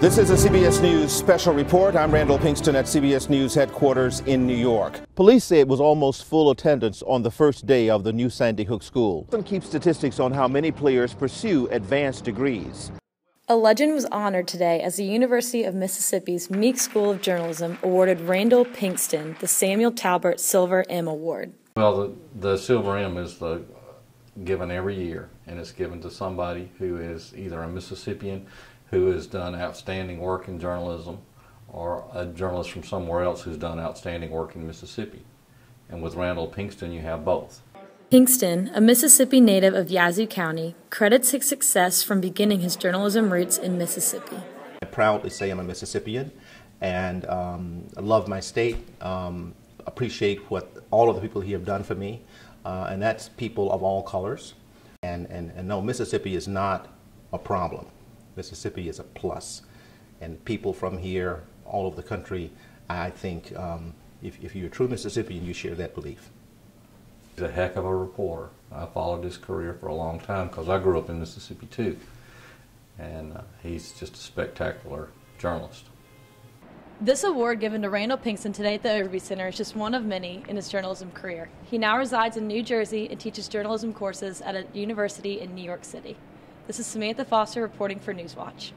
This is a CBS News special report. I'm Randall Pinkston at CBS News headquarters in New York. Police say it was almost full attendance on the first day of the new Sandy Hook school. Some keep statistics on how many players pursue advanced degrees. A legend was honored today as the University of Mississippi's Meek School of Journalism awarded Randall Pinkston the Samuel Talbert Silver Em Award. Well, the, the Silver Em is the, given every year, and it's given to somebody who is either a Mississippian who has done outstanding work in journalism or a journalist from somewhere else who's done outstanding work in Mississippi. And with Randall Pinkston, you have both. Pinkston, a Mississippi native of Yazoo County, credits his success from beginning his journalism roots in Mississippi. I proudly say I'm a Mississippian and um, I love my state, um, appreciate what all of the people here have done for me, uh, and that's people of all colors. And, and, and no, Mississippi is not a problem. Mississippi is a plus. And people from here, all over the country, I think um, if, if you're a true Mississippian, you share that belief. He's a heck of a reporter. I followed his career for a long time because I grew up in Mississippi too. And uh, he's just a spectacular journalist. This award given to Randall Pinkston today at the Overby Center is just one of many in his journalism career. He now resides in New Jersey and teaches journalism courses at a university in New York City. This is Samantha Foster reporting for Newswatch.